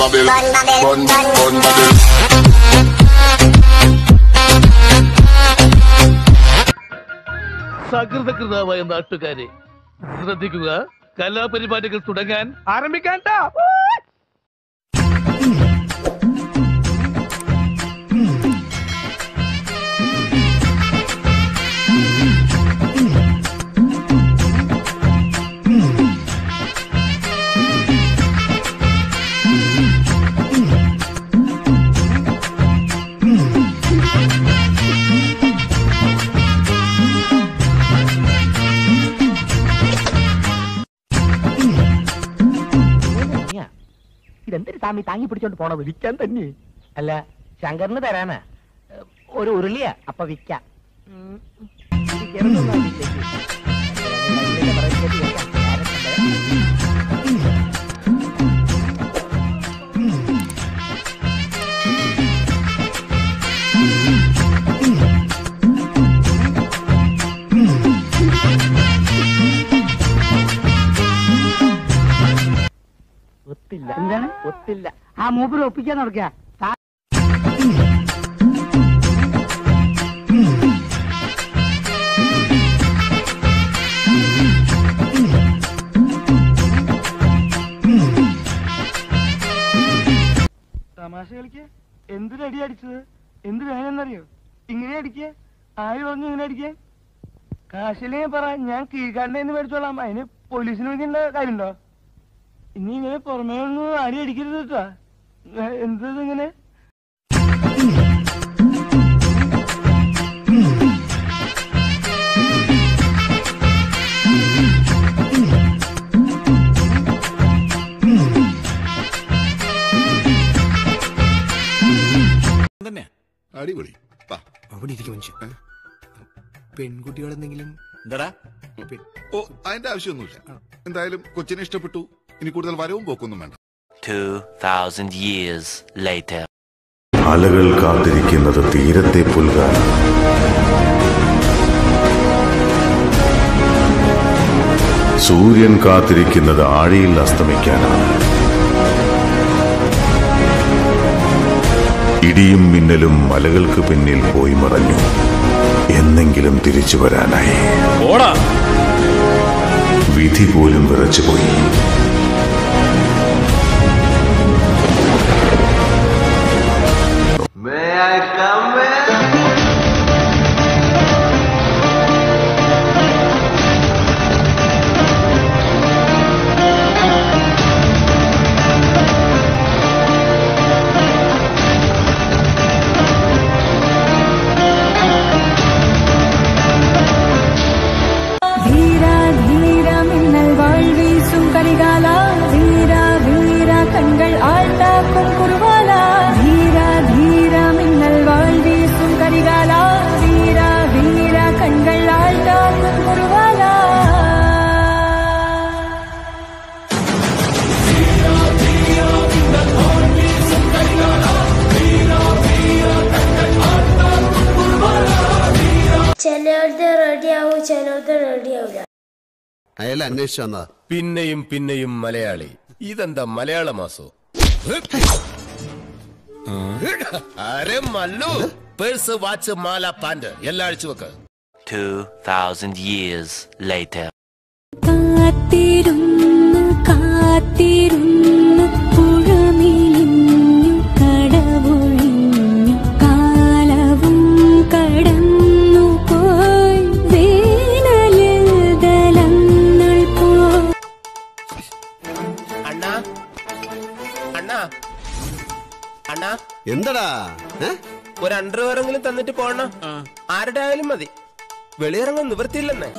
Babel, Bun Bun Babel. സകൃതകൃതാവായ നാട്ടുകാരെ ശ്രദ്ധിക്കുക. കലാപരിപാടികൾ തുടങ്ങാൻ ആരംഭിക്കാൻ ഇതെന്തൊരു സ്വാമി താങ്ങി പിടിച്ചോണ്ട് പോണോ വിളിക്കാൻ തന്നെ. അല്ല ശങ്കറിന് തരാനാ. ഒരു ഉരുളിയാ അപ്പൊ വിൽക്കാം. ഒത്തില്ല. എന്താണ്? ഒത്തില്ല. ആ മൂപ്പര് ഒപ്പിക്കാൻ നടക്കുക തമാശ കളിക്ക? എന്തിനടി അടിച്ചത്? എന്ത് വേണമെന്നറിയോ? ഇങ്ങനെ അടിക്ക? ആര് പറഞ്ഞു ഇങ്ങനെ അടിക്കാൻ കാശിലേ പറ ഞാൻ കീഴ്ക്കാരന്റെ മേടിച്ചോളാം. അതിന് പോലീസിന് വിളിക്കേണ്ട കാര്യമുണ്ടോ? ഇനി ഇങ്ങനെ പുറമേ ഒന്നും ആരും അടിക്കരുത് കേട്ടാ. എന്തത് ഇങ്ങനെ പെൺകുട്ടികൾ അടിപൊളി. വാ. അവിടെ ഇരിക്കും മനുഷ്യൻ പെൺകുട്ടികളെന്തെങ്കിലും എന്താടാ? ഓ അതിന്റെ ആവശ്യമൊന്നുമില്ല. എന്തായാലും കൊച്ചിനെ ഇഷ്ടപ്പെട്ടു. ഇനി കൂടുതൽ വരവും പോക്കൊന്നും വേണ്ട. 2,000 years later. അലകൾ കാത്തിരിക്കുന്നത് തീരത്തെ പുൽകാൻ സൂര്യൻ കാത്തിരിക്കുന്നത് ആഴിയിൽ അസ്തമിക്കാനാണ്. ഇടിയും മിന്നലും മലകൾക്ക് പിന്നിൽ പോയി മറഞ്ഞു. എന്നെങ്കിലും തിരിച്ചു വരാനായി. വിധി പോലും വിറച്ചുപോയി റെഡിയാവില്ല അയാൾ അന്വേഷിച്ചു വന്നതാ. പിന്നെയും പിന്നെയും മലയാളി. ഇതെന്താ മലയാള മാസോ? അരെ മല്ലു പേഴ്സ് വാച്ച് മാല പാൻഡ് എല്ലാം അഴിച്ചു വെക്ക്. 2,000 years later. കാത്തിരുന്നു കാത്തിരുന്നു പുഴമിലിഞ്ഞു എന്തടാ? ഒരു അണ്ടർവെയറെങ്കിലും തന്നിട്ട് പോണോ. ആരുടെ ആയാലും മതി. വെളിയിറങ്ങാൻ നിവൃത്തിയില്ലെന്നേ.